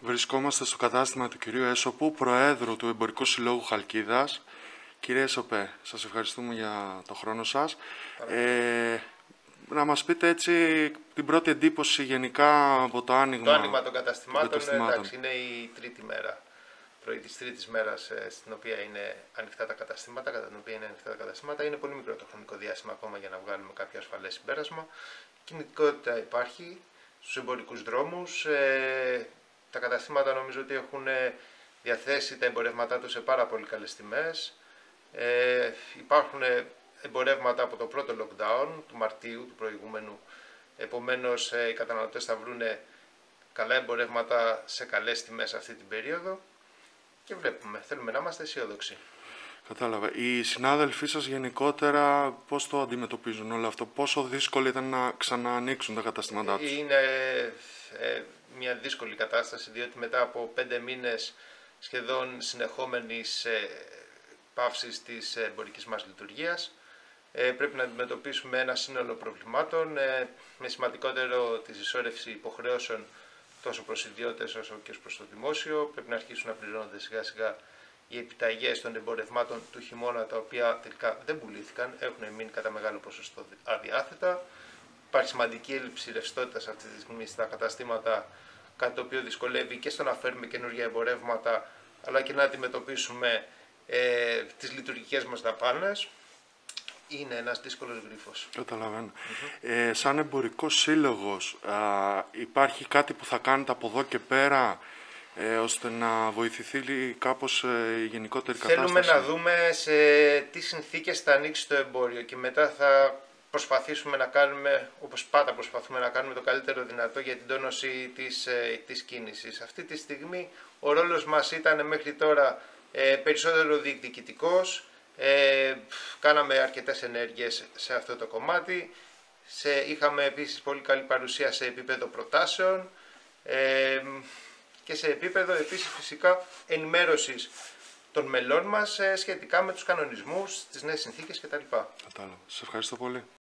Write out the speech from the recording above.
Βρισκόμαστε στο κατάστημα του κυρίου Έσοπου, Προέδρου του Εμπορικού Συλλόγου Χαλκίδας. Κύριε Έσοπε, σας ευχαριστούμε για το χρόνο σας. Ε, να μας πείτε έτσι την πρώτη εντύπωση γενικά από το άνοιγμα, Το άνοιγμα των καταστημάτων, καταστημάτων. εντάξει, είναι η τρίτη μέρα. Πρωί της τρίτης μέρας στην οποία είναι ανοιχτά τα καταστήματα, κατά την οποία είναι ανοιχτά τα καταστήματα. Είναι πολύ μικρό το χρονικό διάστημα ακόμα για να βγάλουμε κάποιο ασφαλές συμπέρασμα. Κινητικότητα υπάρχει στους εμπορικούς δρόμους. Ε, τα καταστήματα νομίζω ότι έχουν ε, διαθέσει τα εμπορεύματά τους σε πάρα πολύ καλές τιμές. Ε, υπάρχουν ε, εμπορεύματα από το πρώτο lockdown του Μαρτίου του προηγούμενου. Επομένως ε, οι καταναλωτές θα βρουν καλά εμπορεύματα σε καλές τιμές αυτή την περίοδο και βλέπουμε, θέλουμε να είμαστε αισιόδοξοι. Κατάλαβα. Οι συνάδελφοί σας γενικότερα πώς το αντιμετωπίζουν όλο αυτό, πόσο δύσκολο ήταν να ξαναανοίξουν τα καταστήματά τους; Είναι ε, μια δύσκολη κατάσταση διότι μετά από πέντε μήνες σχεδόν συνεχόμενης ε, παύσης της εμπορικής μας λειτουργίας ε, πρέπει να αντιμετωπίσουμε ένα σύνολο προβλημάτων ε, με σημαντικότερο τη συσσόρευση υποχρεώσεων τόσο προς ιδιώτες όσο και προς το δημόσιο. Πρέπει να αρχίσουν να πληρώνονται σιγά σιγά οι επιταγές των εμπορευμάτων του χειμώνα τα οποία τελικά δεν πουλήθηκαν, έχουν μείνει κατά μεγάλο ποσοστό αδιάθετα. Υπάρχει σημαντική έλλειψη ρευστότητας αυτή τη στιγμή στα καταστήματα, κάτι το οποίο δυσκολεύει και στο να φέρουμε καινούργια εμπορεύματα, αλλά και να αντιμετωπίσουμε ε, τις λειτουργικές μας δαπάνες. Είναι ένας δύσκολος γρίφος. Καταλαβαίνω. Ε, σαν εμπορικός σύλλογος υπάρχει κάτι που θα κάνετε από εδώ και πέρα ε, ώστε να βοηθηθεί κάπως ε, η γενικότερη κατάσταση. Θέλουμε να δούμε σε τι συνθήκες θα ανοίξει το εμπόριο και μετά θα προσπαθήσουμε να κάνουμε, όπως πάντα προσπαθούμε να κάνουμε το καλύτερο δυνατό για την τόνωση της, ε, της κίνησης. Αυτή τη στιγμή ο ρόλος μας ήταν μέχρι τώρα ε, περισσότερο διεκδικητικός, ε, κάναμε αρκετές ενέργειες σε αυτό το κομμάτι, σε, είχαμε επίσης πολύ καλή παρουσία σε επίπεδο προτάσεων ε, και σε επίπεδο επίσης φυσικά ενημέρωσης των μελών μας ε, σχετικά με τους κανονισμούς, τις νέες συνθήκες κτλ. Κατάλαβα. Σας ευχαριστώ πολύ.